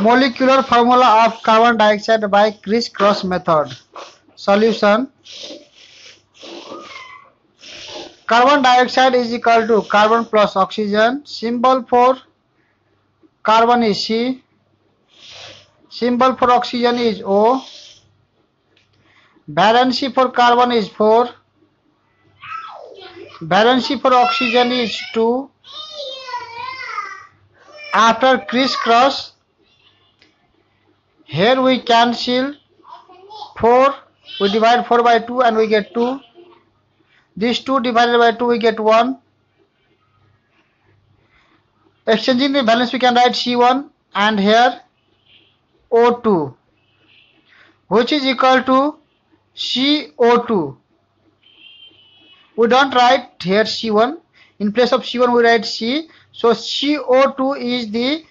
molecular formula of carbon dioxide by criss-cross method solution carbon dioxide is equal to carbon plus oxygen symbol for carbon is c symbol for oxygen is o valency for carbon is 4 valency for oxygen is 2 after crisscross here we cancel 4 we divide 4 by 2 and we get 2 this 2 divided by 2 we get 1 exchanging the balance we can write C1 and here O2 which is equal to CO2 we don't write here C1 in place of C1 we write C. So CO2 is the